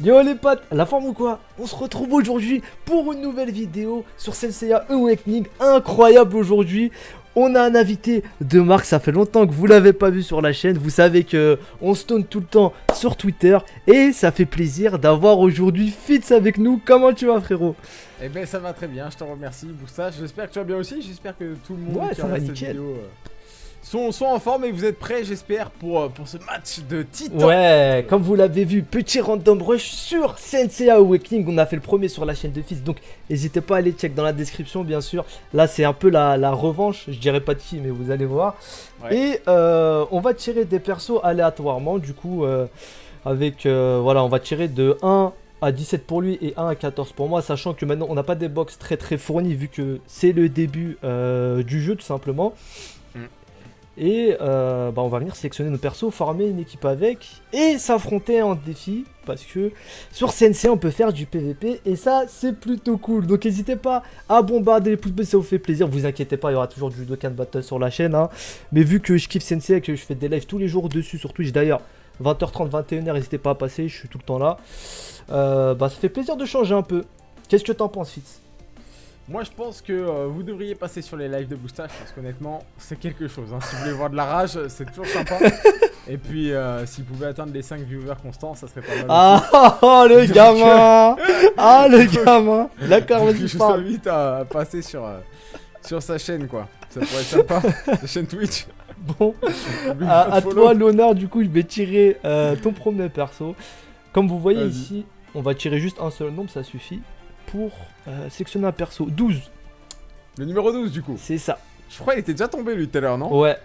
Yo les potes, la forme ou quoi? On se retrouve aujourd'hui pour une nouvelle vidéo sur Senseiya Awakening. Incroyable aujourd'hui. On a un invité de marque, ça fait longtemps que vous l'avez pas vu sur la chaîne. Vous savez que on stone tout le temps sur Twitter et ça fait plaisir d'avoir aujourd'hui Fitz avec nous. Comment tu vas frérot? Eh ben ça va très bien, je te remercie Boustache. J'espère que tu vas bien aussi. J'espère que tout le monde Ouais, qui ça va cette nickel. vidéo, euh, sont, sont en forme et vous êtes prêts, j'espère, pour, euh, pour ce match de titan. Ouais, comme vous l'avez vu, petit random rush sur Senseiya Awakening. On a fait le premier sur la chaîne de Fils, donc n'hésitez pas à aller check dans la description, bien sûr. Là, c'est un peu la, la revanche. Je dirais pas de qui, mais vous allez voir. Ouais. Et euh, on va tirer des persos aléatoirement, du coup, euh, avec euh, voilà, on va tirer de 1 à 17 pour lui et 1 à 14 pour moi, sachant que maintenant on n'a pas des box très très fournies vu que c'est le début euh, du jeu tout simplement. Et euh, bah, on va venir sélectionner nos persos, former une équipe avec et s'affronter en défi parce que sur CNC on peut faire du PVP et ça c'est plutôt cool. Donc n'hésitez pas à bombarder les pouces bleus, ça vous fait plaisir. Vous inquiétez pas, il y aura toujours du Dokkan Battle sur la chaîne. hein. Mais vu que je kiffe Sensei et que je fais des lives tous les jours dessus sur Twitch d'ailleurs, 20h30, 21h, n'hésitez pas à passer, je suis tout le temps là. Euh, bah ça fait plaisir de changer un peu. Qu'est-ce que t'en penses Fitz? Moi je pense que euh, vous devriez passer sur les lives de Boustache parce qu'honnêtement, c'est quelque chose. hein. Si vous voulez voir de la rage, c'est toujours sympa. et puis, euh, si vous pouvez atteindre les 5 viewers constants, ça serait pas mal. Ah ah, le Donc, gamin Ah le gamin D'accord, vas-y je parle. t'invite à passer sur, euh, sur sa chaîne, quoi. Ça pourrait être sympa. sa chaîne Twitch. Bon, à, à toi l'honneur, du coup je vais tirer euh, ton premier perso. Comme vous voyez ici, on va tirer juste un seul nombre, ça suffit. Pour euh, sectionner un perso. 12, Le numéro 12, du coup. c'est ça. Je crois qu'il était déjà tombé lui tout à l'heure, non? Ouais.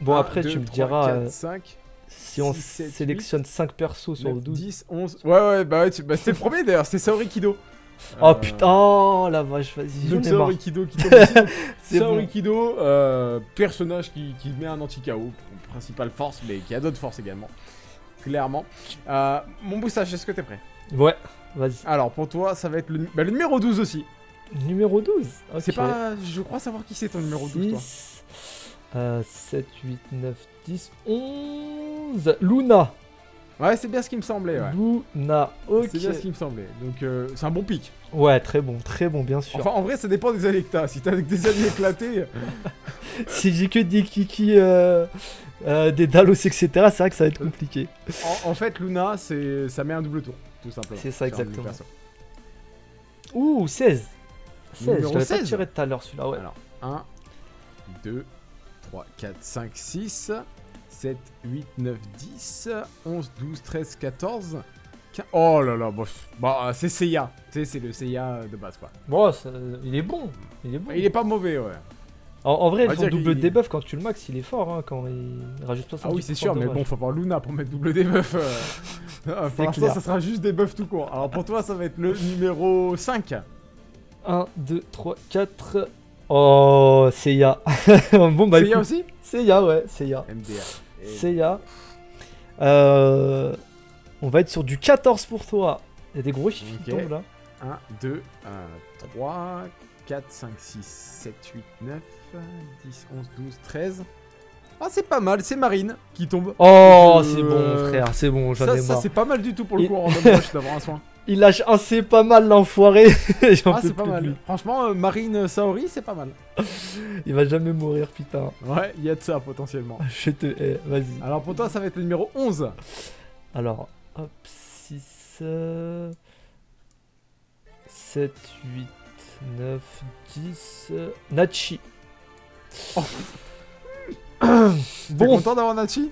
Bon après tu me diras quatre, euh, cinq, si on six, sept, sélectionne 5 persos sur 9, 12. 10, 11. Ouais, ouais, bah ouais, tu- bah, c'était le premier d'ailleurs, c'est Saori Kido. Oh Euh, putain, oh la vache, vas-y, Donc. Saori Kido qui tombe ici. Saori bon. Kido, euh, personnage qui, qui met un anti-KO, principale force, mais qui a d'autres forces également. Clairement. Euh, mon boostage, est-ce que t'es prêt? Ouais, vas-y. Alors pour toi, ça va être le, bah, le numéro 12 aussi. Numéro 12. C'est pas. Je crois savoir qui c'est ton numéro 12, toi. 6, euh, 7, 8, 9, 10, 11. Luna. Ouais, c'est bien ce qui me semblait, ouais. Luna, ok. C'est bien ce qui me semblait. Donc euh, c'est un bon pic. Ouais, très bon, très bon, bien sûr. Enfin, en vrai, ça dépend des alliés que t'as. Si t'as des alliés éclatés. si j'ai que des kiki, euh, euh, des Dalos, etc., c'est vrai que ça va être compliqué. En, en fait, Luna, c'est ça met un double tour, tout simplement. C'est ça, exactement. Ouh, 16. 16, Numéro je l'avais pas 16. tiré tout à l'heure celui-là, ouais. Alors, 1, 2, 3, 4, 5, 6, 7, 8, 9, 10, 11, 12, 13, 14. 15... Oh là là, bof. Bah, c'est Seiya. Tu sais, c'est le Seiya de base, quoi. Bon, ça- il est bon. Il est bon. Il est pas mauvais, ouais. En, en vrai, son double qu'il- debuff quand tu le max, il est fort hein, quand il rajoute 70%. Ah oui, c'est sûr, mais bon, faut avoir Luna pour mettre double debuff. euh. Ah, pour l'instant, ça sera juste des buffs tout court. Alors pour toi, ça va être le numéro 5. 1, 2, 3, 4. Oh, Seiya. bon, bah Seiya aussi Seiya, ouais, Seiya. MDR. Et- Seiya. Euh, on va être sur du 14 pour toi. Il y a des gros chiffres qui tombent là. 1, 2, 3, 4, 5, 6, 7, 8, 9, 10, 11, 12, 13. Ah, c'est pas mal, c'est Marine qui tombe. Oh, Euh, c'est bon, frère, c'est bon, j'en Ça, c'est pas mal du tout pour le Il- coup en d'avoir un soin. Il lâche un c'est pas mal l'enfoiré. Ah, c'est pas mal. Franchement, euh, Marine Saori, c'est pas mal. Il va jamais mourir, putain. Ouais, il y a de ça potentiellement. Je te hais, vas-y. Alors pour toi, ça va être le numéro 11. Alors, hop, 6, 7, 8, 9, 10, euh, Nachi. Oh. T'es bon, content d'avoir Nachi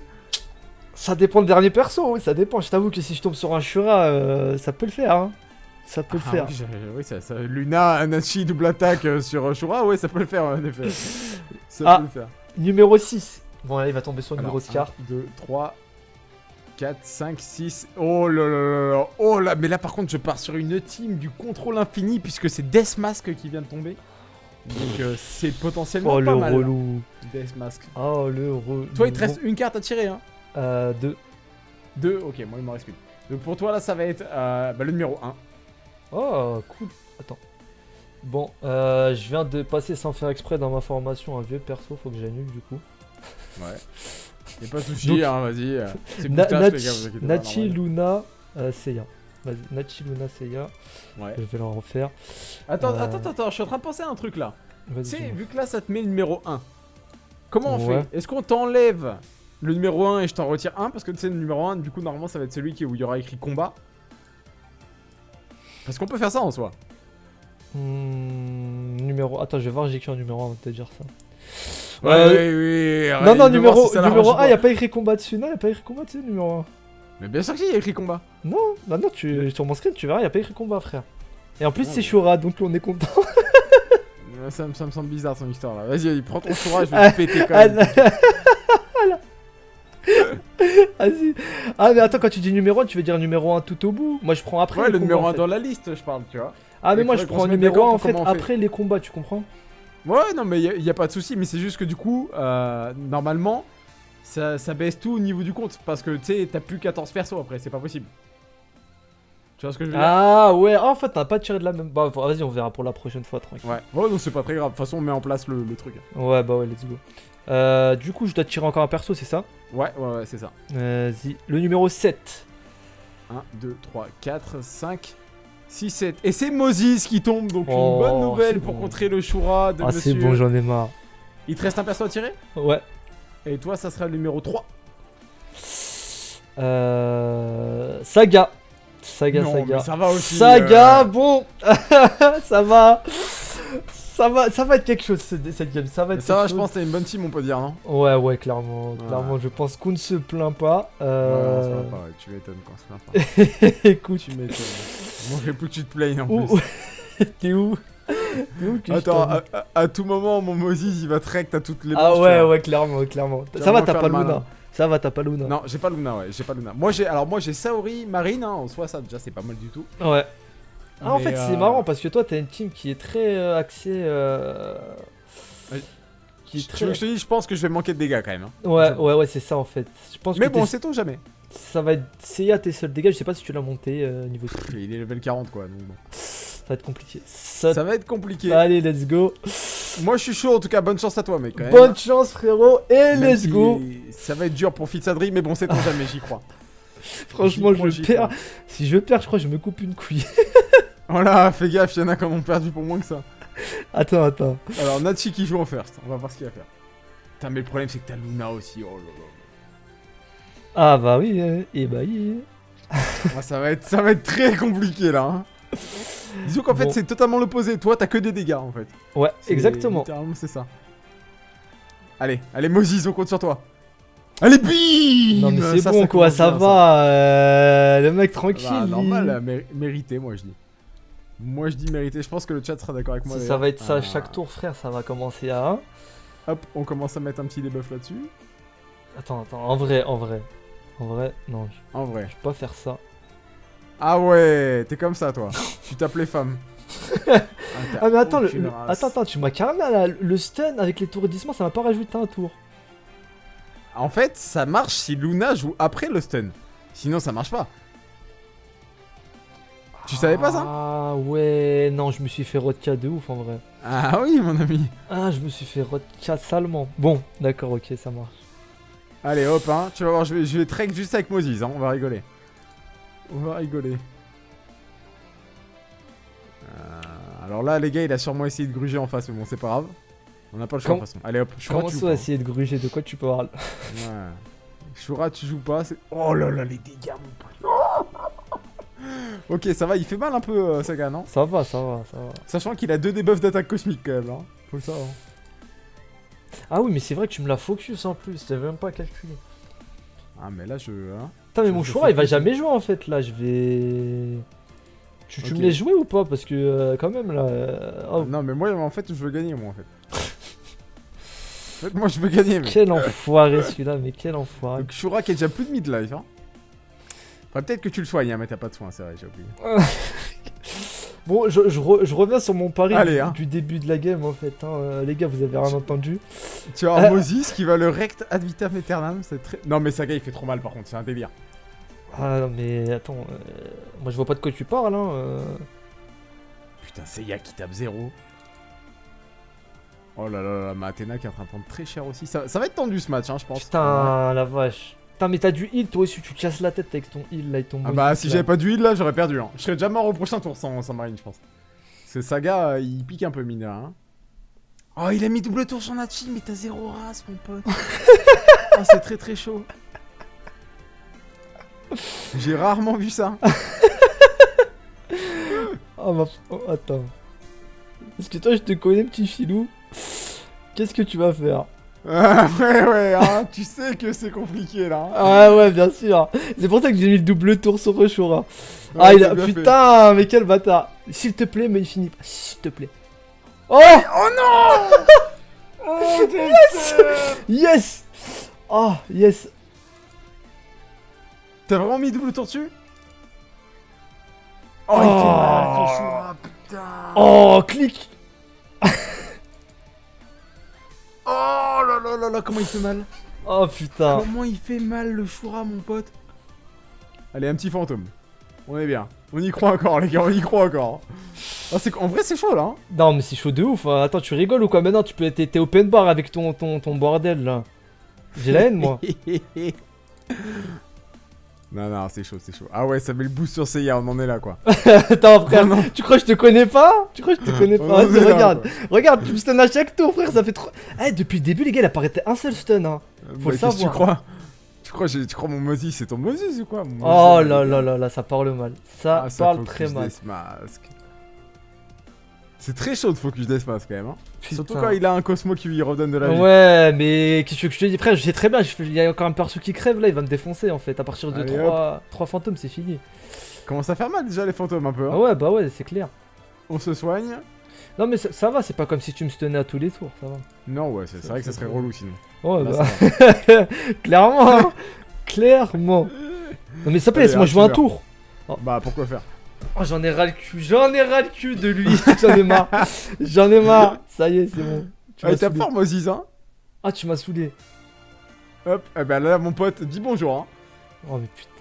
ça dépend le dernier perso, oui, ça dépend. Je t'avoue que si je tombe sur un Shura, euh, ça peut le faire. Hein. Ça peut Ah le faire. Oui, ça, ça- Luna, Nachi, double attaque euh, sur euh, Shura, ouais, ça peut le faire en effet. Ça Ah. peut le faire. Numéro 6. Bon, là, il va tomber sur une Alors, grosse carte. 2, 3, 4, 5, 6. Oh là là là là. Oh là, mais là par contre, je pars sur une team du contrôle infini puisque c'est Death Mask qui vient de tomber. Donc euh, c'est potentiellement Oh, pas le mal. relou. Death Mask. Oh, le relou. Toi, il te reste une carte à tirer, hein Euh, deux. 2, ok, moi il m'en reste une. Donc pour toi, là, ça va être euh, bah, le numéro 1. Oh, cool. Attends. Bon, euh, je viens de passer sans faire exprès dans ma formation un vieux perso, faut que j'annule du coup. Ouais. Y'a pas de soucis, hein, vas-y. C'est Nachi. Luna, euh, Seiya. Vas-y, Nachi, Luna, Seiya. Ouais. Je vais leur refaire. Attends, Euh. attends, attends, je suis en train de penser à un truc là. Tu Vas-y. sais, vu que là ça te met le numéro 1, comment on Ouais. fait? Est-ce qu'on t'enlève le numéro 1 et je t'en retire un? Parce que tu sais, le numéro 1, du coup, normalement, ça va être celui qui, où il y aura écrit combat. Parce qu'on peut faire ça en soi. Hmm, numéro. Attends, je vais voir, j'ai écrit un numéro 1 avant de te dire ça. Ouais, Euh, oui, oui. Non, non, voir numéro, si numéro l'arrange 1, pas. y a pas écrit combat dessus. Non, y a pas écrit combat dessus, numéro 1. Mais bien sûr que si, il y a écrit combat. Non, bah non, tu, sur mon screen, tu verras, y a pas écrit combat, frère. Et en plus, c'est. Shura, donc on est content. Ça, me- ça me semble bizarre ton histoire là. Vas-y, vas-y, prends ton courage, je vais te péter quand Ah, même. Vas-y. Ah, mais attends, quand tu dis numéro 1, tu veux dire numéro 1 tout au bout Moi, je prends après. Ouais, les le combats, numéro en 1 fait. dans la liste, je parle, tu vois. Ah, mais Il moi, je prends numéro d'accord 1 en fait. après les combats, tu comprends? Ouais, non, mais il n'y a, pas de souci, mais c'est juste que du coup, euh, normalement, ça, ça baisse tout au niveau du compte. Parce que tu sais, t'as plus 14 persos après, c'est pas possible. Tu vois ce que je veux dire? Ah, ouais, ah, en fait, t'as pas tiré de la même. Bah, vas-y, on verra pour la prochaine fois, tranquille. Ouais, ouais, donc c'est pas très grave. De toute façon, on met en place le, le truc. Ouais, bah, ouais, let's go. Euh, du coup, je dois tirer encore un perso, c'est ça? Ouais, ouais, ouais, c'est ça. Vas-y. Le numéro 7. 1, 2, 3, 4, 5, 6, 7. Et c'est Moses qui tombe, donc Oh, une bonne nouvelle pour bon. contrer le Shura de Ah, c'est bon, j'en ai marre. Il te reste un perso à tirer? Ouais. Et toi, ça sera le numéro 3. Euh... Saga. Saga, non, saga. mais ça va aussi. Saga, euh, bon, ça va, ça va, ça va être quelque chose cette, cette game, ça va être Ça va, quelque je chose. pense que t'as une bonne team, on peut dire, non? Ouais, ouais, clairement, Ouais. clairement, je pense qu'on ne se plaint pas. Ouais, on se Euh... plaint pas, ouais, tu m'étonnes quand on se plaint pas. Écoute, Tu m'étonnes. Moi, j'ai plus que tu te plaignes en où, plus. t'es où? Attends, t'en- à, à- à tout moment, mon Moses, il va te rect à toutes les Ah manches, ouais, ouais, clairement, clairement. Ça va, t'as pas malin. Luna. Ça va, t'as pas Luna. Non, j'ai pas Luna, ouais, j'ai pas Luna. Moi, j'ai, alors moi, j'ai Saori, Marine, hein, en soi, ça déjà, c'est pas mal du tout. Ouais. Ah, en fait, c'est euh, marrant parce que toi, t'as une team qui est très euh, axée. euh, Ouais. Qui est Tu très. veux que je te dise, je pense que je vais manquer de dégâts quand même. hein. Ouais, ouais, ouais, c'est ça en fait. Je pense Mais que bon, t'es- sait-on jamais. ça va être Seiya tes seuls dégâts. Je sais pas si tu l'as monté euh, niveau. Il est level 40, quoi. Donc bon. Ça va être compliqué. Ça... Ça va être compliqué. Allez, let's go. Moi, je suis chaud, en tout cas, bonne chance à toi, mec. quand même. Bonne chance, frérot. Et Même let's si go. Ça va être dur pour Fitzadri, mais bon, sait-on jamais, j'y crois. Franchement, crois, je perds. Si je perds, je crois que je me coupe une couille. Oh là, fais gaffe, y'en a en ont perdu pour moins que ça. attends, attends. Alors, Nachi qui joue en first, on va voir ce qu'il va faire. Putain, mais le problème, c'est que t'as Luna aussi. Oh là là. Ah bah oui, et bah oui. Ah, ça, va être, ça va être très compliqué là. Hein. Disons qu'en fait, c'est totalement l'opposé. Toi, t'as que des dégâts en fait. Ouais, C'est- exactement. Littéralement, c'est ça. Allez, allez, Moses, on compte sur toi. Allez, bim Non mais c'est Ça, bon ça quoi, commence ça bien, va. euh, le mec tranquille. Bah, normal, euh, méri- mérité, moi je dis. Moi je dis mérité. Je pense que le chat sera d'accord avec moi. Si ça va être ça Ah. chaque tour, frère, ça va commencer à 1. Hop, on commence à mettre un petit debuff là-dessus. Attends, attends, en vrai, en vrai. En vrai, non, je En vrai. je peux pas faire ça. Ah ouais, t'es comme ça toi. tu tapes les femmes. Ah, Ah mais attends, le, le- attends, attends, tu m'as carrément là, le stun avec les tourdissements, ça m'a pas rajouté un tour. En fait, ça marche si Luna joue après le stun. Sinon, ça marche pas. Tu savais pas ça? Ah ouais, non, je me suis fait rodka de ouf en vrai. Ah oui, mon ami. Ah, je me suis fait rodka salement. Bon, d'accord, ok, ça marche. Allez, hop, hein. Tu vas voir, je vais, je vais trek juste avec Moses, hein. On va rigoler. On va rigoler. Euh, alors là, les gars, il a sûrement essayé de gruger en face, mais bon, c'est pas grave. On n'a pas le choix de toute façon. Allez, hop, Shura, Comment tu ça essayer de gruger? De quoi tu parles? Ouais. Shura, tu joues pas. Oh là là, les dégâts, mon pote. Ok, ça va, il fait mal un peu, euh, Saga, non? Ça va, ça va, ça va. Sachant qu'il a deux debuffs d'attaque cosmique quand même, hein. Faut le savoir. Ah oui, mais c'est vrai que tu me l'as focus en plus, j'avais même pas calculé. Ah, mais là, je. Hein Putain, mais mon choix, il va jamais jouer en fait. Là, je vais. Tu, me laisses jouer ou pas? Parce que euh, quand même là. euh, oh, Non, mais moi, en fait, je veux gagner, moi, en fait. en fait, moi, je veux gagner, mais. Quel enfoiré celui-là, mais quel enfoiré. Donc, Shura qui a déjà plus de mid-life, hein. Peut-être que tu le soignes, hein, mais t'as pas de soin, c'est vrai, j'ai oublié. Bon, je, je re- je reviens sur mon pari Allez, du, hein. du début de la game en fait. hein. Euh, les gars, vous avez rien entendu. Tu avoir Euh. Moses qui va le rect ad vitam aeternam, c'est très. Non, mais Saga, il fait trop mal, par contre, c'est un délire. Ah non, mais attends. euh, moi, je vois pas de quoi tu parles. Hein. euh. Putain, Seiya qui tape 0. Oh là là là, ma Athéna qui est en train de prendre très cher aussi. Ça, ça va être tendu ce match, hein, je pense. Putain, la vache. Putain, mais t'as du heal, toi aussi, tu te casses la tête avec ton heal là et ton Ah bah si j'avais pas d'huile là, j'aurais perdu. Hein. Je serais déjà mort au prochain tour sans, sans marine, je pense. Ce saga, euh, il pique un peu rien, hein. Oh, il a mis double tour sur Nachi, mais t'as zéro race, mon pote. oh, c'est très très chaud. J'ai rarement vu ça. Oh, ma... oh, attends. Parce que toi, je te connais, petit filou? Qu'est-ce que tu vas faire? Ah, ouais, ouais, hein, tu sais que c'est compliqué là. hein. Ah ouais, bien sûr. C'est pour ça que j'ai mis le double tour sur Reshura. Ouais, ah, il t'as a... fait. Putain, mais quel bâtard. S'il te plaît, mais il finit pas. S'il te plaît. Oh Oh non Oh, yes Yes Oh, yes T'as vraiment mis double tour dessus? Oh, il fait Oh. mal, choix, putain Oh, clic Oh là là là là, comment il fait mal Oh putain Comment il fait mal le Shura, mon pote Allez, un petit fantôme. On est bien. On y croit encore, les gars, on y croit encore. Ah, c'est... En vrai, c'est chaud, là. hein. Non mais c'est chaud de ouf, hein. attends tu rigoles ou quoi? Maintenant tu peux t'es open bar avec ton, ton, ton bordel là. J'ai la haine moi. non, non, c'est chaud, c'est chaud. Ah ouais, ça met le boost sur Seiya, on en est là, quoi. Attends frère, Non, non. tu crois que je te connais pas? Tu crois que je te connais On pas là, regarde, regarde, tu me stun à chaque tour frère, ça fait trop... Eh depuis le début les gars il a pas arrêté un seul stun hein. Faut Bah, le que tu savoir. crois? Tu crois, tu crois mon Moses, c'est ton Moses ou quoi? Oh là là là là, ça parle mal. Ça Ah, parle très mal. C'est très chaud de focus Mask quand même. Hein. Surtout quand il a un Cosmo qui lui redonne de la vie. Ouais, mais qu'est-ce que je te dis, frère, je sais très bien, je il y a encore un perso qui crève là, il va me défoncer en fait. À partir de Allez, 3, fantômes, c'est fini. Commence à faire mal déjà les fantômes un peu. hein. Ah ouais, bah ouais, c'est clair. On se soigne. Non, mais ça, ça va, c'est pas comme si tu me stunnais à tous les tours, ça va. Non, ouais, c'est vrai que ça serait relou sinon. Ouais, Là, bah, clairement, hein. clairement. Non, mais ça plaît, laisse-moi jouer un tour. Bah pourquoi faire? Oh, j'en ai ras le cul, j'en ai ras le cul de lui, j'en ai marre. J'en ai marre, ça y est, c'est bon. Tu tape saoulé. fort Moses, hein. Ah, tu m'as saoulé. Hop, eh ben là mon pote, dis bonjour, hein. Oh, mais putain.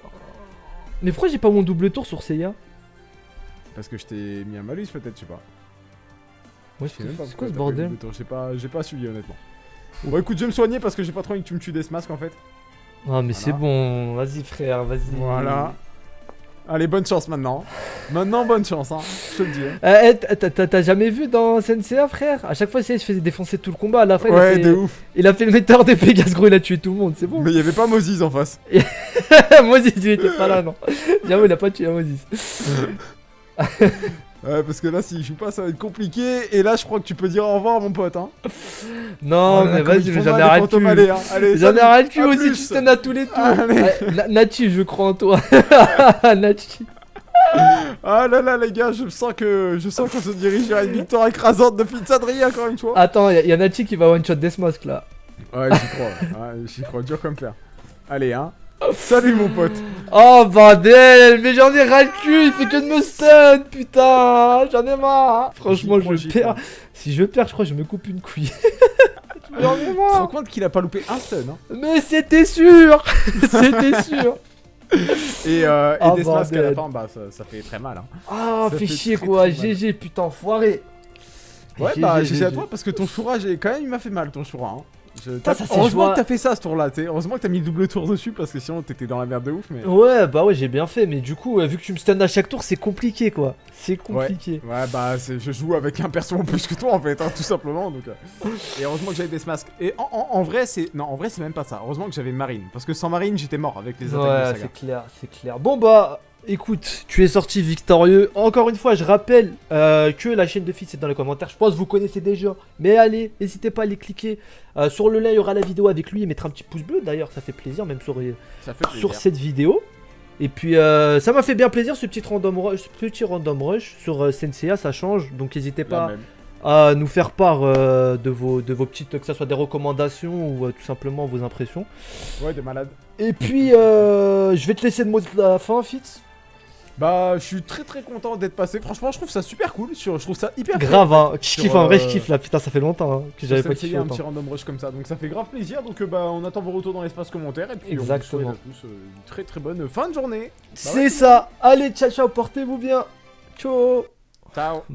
Mais pourquoi j'ai pas mon double tour sur Seiya Parce que je t'ai mis un malus peut-être, je sais pas. Ouais, Je sais même pas c'est quoi ce bordel J'ai pas, pas suivi honnêtement. Bon écoute, je vais me soigner parce que j'ai pas trop envie que tu me tues Death Mask en fait. Ah, mais c'est bon, vas-y, frère, vas-y. Voilà. Allez, bonne chance maintenant. Maintenant, bonne chance, hein. Je te le dis. hein. Euh, eh, t'as- jamais vu dans SNCA, frère? À chaque fois, il se faisait défoncer tout le combat. À la fin, il, a Ouais, fait, de ouf. il a fait le metteur d'épée, Gasgro, il a tué tout le monde, c'est bon. Mais il y avait pas Moses en face. Moses, il était pas là, non. J'avoue, il a pas tué Moses. Ouais, parce que là, s'il joue pas, ça va être compliqué. Et là, je crois que tu peux dire au revoir, mon pote. Hein. Non, mais vas-y, mais j'en ai ras le cul. hein. J'en ai ras le cul À aussi, plus. tu à tous les tours. Nachi, je crois en toi. Nachi. Ah là là, les gars, je sens que je sens qu'on se dirige vers une victoire écrasante de Fitzadri encore une fois. Attends, il y, a Nachi qui va one shot Deathmask là. Ouais, j'y crois. Ouais, j'y crois dur comme fer. Allez, hein. Salut, mon pote. Oh bordel, mais j'en ai ras le cul, il fait que de me stun, putain, j'en ai marre. Franchement, je perds. Si je perds, je crois que je me coupe une couille. j'en ai Tu te marre. rends compte qu'il a pas loupé un stun, hein. Mais c'était sûr C'était sûr Et, euh, et à la fin, bah, ça, ça fait très mal, hein. Ah, Ça fais fait chier très, quoi, très. GG putain, enfoiré Ouais, bah, GG à toi parce que ton choura, j'ai quand même, il m'a fait mal ton choura. Hein. Je- Putain, t'as- ça, c'est Heureusement que t'as fait ça ce tour-là. Heureusement que t'as mis le double tour dessus parce que sinon t'étais dans la merde de ouf, mais. Ouais, bah ouais, j'ai bien fait, mais du coup, vu que tu me stuns à chaque tour, c'est compliqué quoi. C'est compliqué. Ouais, bah, c'est- je joue avec un perso en plus que toi en fait, hein, tout simplement. Donc, euh. Et heureusement que j'avais des masques. Et en, en- en vrai, c'est. Non, en vrai, c'est même pas ça. Heureusement que j'avais Marine. Parce que sans Marine, j'étais mort avec les attaques de Ouais, c'est clair, c'est clair. Bon bah, écoute, tu es sorti victorieux. Encore une fois, je rappelle euh, que la chaîne de Fitz est dans les commentaires. Je pense que vous connaissez déjà. Mais allez, n'hésitez pas à aller cliquer. Euh, sur le lien, il y aura la vidéo avec lui. Il mettra un petit pouce bleu d'ailleurs, ça fait plaisir, même sur, Ça fait sur plaisir. cette vidéo. Et puis euh, ça m'a fait bien plaisir ce petit random rush, ce petit random rush sur euh, Senseiya, ça change. Donc n'hésitez pas à nous faire part euh, de, vos, de vos petites, que ce soit des recommandations ou euh, tout simplement vos impressions. Ouais, des malades. Et puis euh, je vais te laisser le mot de la fin, Fitz. Bah, je suis très très content d'être passé. Franchement, je trouve ça super cool. Je trouve ça hyper Grave, hein. Je Sur, kiffe, en vrai, je euh, kiffe là. Putain, ça fait longtemps hein, que j'avais pas kiffé un autant. petit random rush comme ça, donc ça fait grave plaisir. Donc euh, bah on attend vos retours dans l'espace commentaire et puis Exactement. on vous souhaite à tous euh, une très très bonne fin de journée. C'est ça. Allez, ciao, ciao, portez-vous bien. Ciao. Ciao.